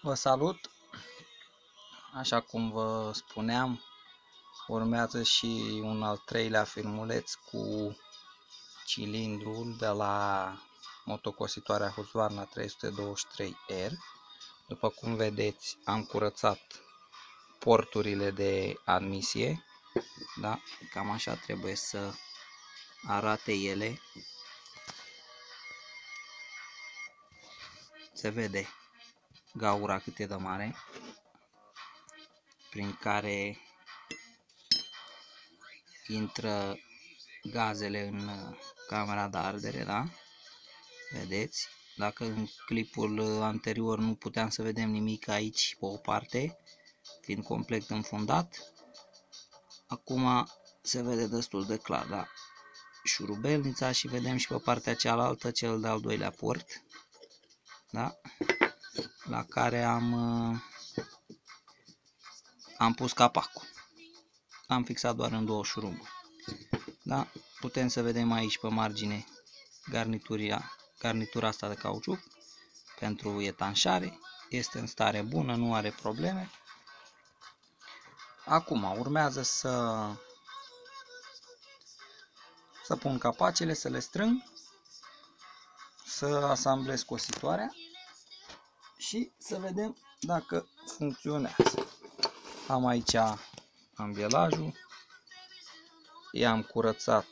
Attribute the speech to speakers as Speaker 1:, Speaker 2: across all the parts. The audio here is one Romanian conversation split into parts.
Speaker 1: Vă salut! Așa cum vă spuneam, urmează și un al treilea filmuleț cu cilindrul de la motocositoarea Husqvarna 323R. După cum vedeți, am curățat porturile de admisie, da? Cam așa trebuie să arate ele. Se vede gaura cât e de mare, prin care intră gazele în camera de ardere, da? Vedeți? Dacă în clipul anterior nu puteam să vedem nimic aici pe o parte, fiind complet înfundat, acum se vede destul de clar, da? Șurubelnița și vedem și pe partea cealaltă cel de-al doilea port, da? La care am, uh, am pus capacul. Am fixat doar în două șuruburi. Da? Putem să vedem aici pe margine garnituria, garnitura asta de cauciuc pentru etanșare. Este în stare bună, nu are probleme. Acum urmează să să pun capacele, să le strâng, să asamblez cositoarea și să vedem dacă funcționează. Am aici ambielajul, i-am curățat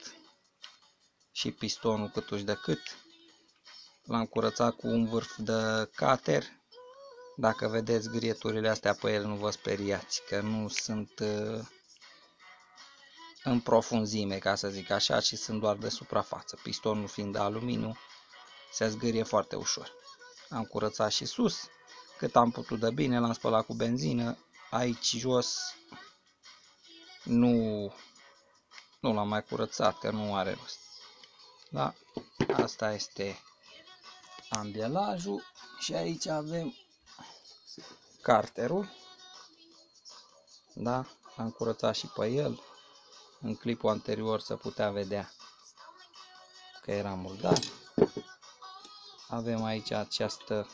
Speaker 1: și pistonul câtuși de cât, l-am curățat cu un vârf de cater, dacă vedeți grieturile astea pe el nu vă speriați, că nu sunt uh, în profunzime, ca să zic așa, ci sunt doar de suprafață. Pistonul fiind de aluminiu, se zgârie foarte ușor. Am curățat și sus, cât am putut de bine, l-am spălat cu benzină. Aici jos nu, nu l-am mai curățat, că nu are rost. Da? Asta este ambielajul și aici avem carterul. Da? Am curățat și pe el. În clipul anterior se putea vedea că era murdar. Avem aici această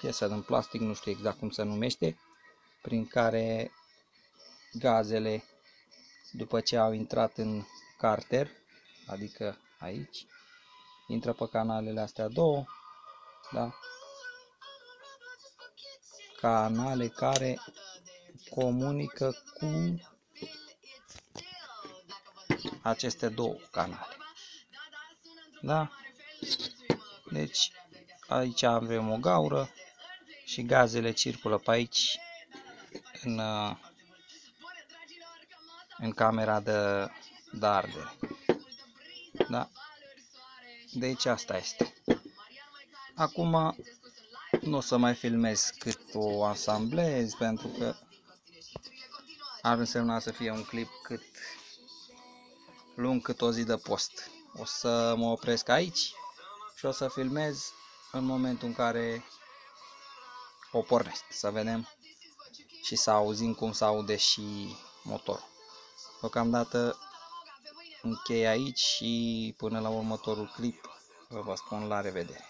Speaker 1: piesă din plastic, nu știu exact cum se numește, prin care gazele, după ce au intrat în carter, adică aici, intră pe canalele astea două, da? canale care comunică cu aceste două canale. Da? Deci aici avem o gaură și gazele circulă pe aici în, uh, în camera de, de ardere. Da? Deci asta este. Acum nu o să mai filmez cât o asamblez pentru că ar însemna să fie un clip cât lung cât o zi de post. O să mă opresc aici și o să filmez în momentul în care o pornesc, să vedem și să auzim cum se aude și motorul. Deocamdată închei aici și până la următorul clip vă spun la revedere.